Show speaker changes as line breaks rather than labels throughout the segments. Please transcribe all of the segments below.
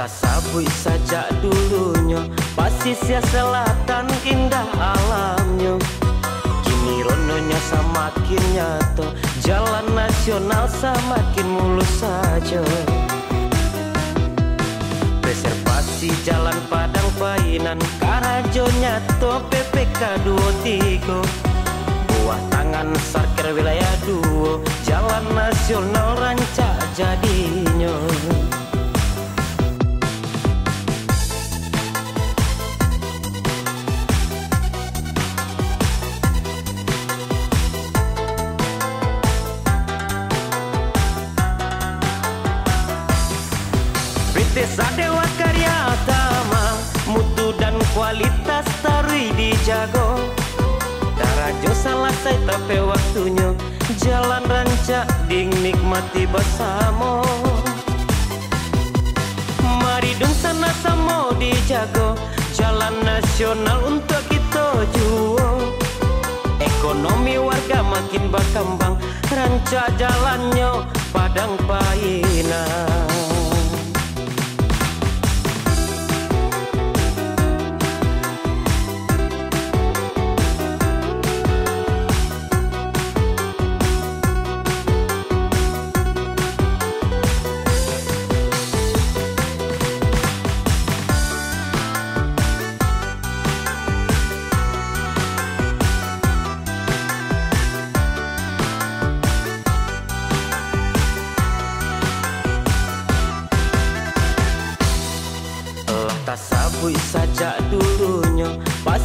tak sabui saja dulunya Pasisnya selatan indah alamnya. Kini rononya semakin nyata Jalan nasional semakin mulus saja. Reservasi jalan Padang Painan Karajo nyato PPK 23 Buah tangan sarker wilayah duo Jalan nasional rancak jadinya PT Sadewa Karya Tama Mutu dan kualitas tarui dijago. Darajo salah saya tapi waktunya Jalan rancak ding nikmati bersama. Mari dong sana sama dijago Jalan nasional untuk kita jual Ekonomi warga makin berkembang Rancak jalannya Padang Painan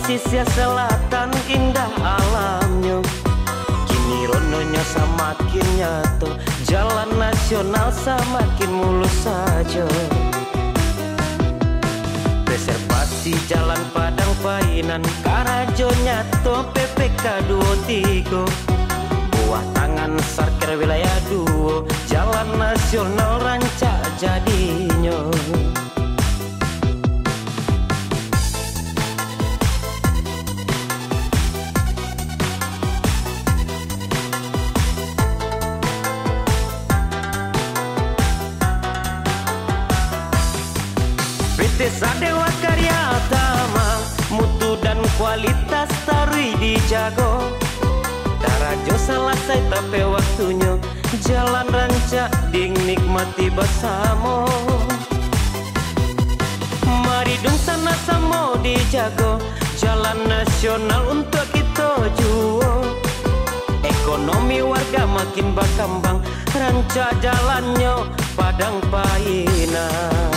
Pasisnya selatan indah alamnya. Kini rononya semakin nyata. Jalan nasional semakin mulus saja. Reservasi jalan Padang Painan Karajo nyato PPK 23 Buah tangan sarker wilayah duo Jalan nasional rancak jadinya PT Sadewa Karya Tama Mutu dan kualitas tarui dijago. Darajo salah saya tapi waktunya Jalan rancak ding nikmati bersama. Mari dong sana sama dijago Jalan nasional untuk kita jual Ekonomi warga makin berkembang Rancak jalannya Padang Painan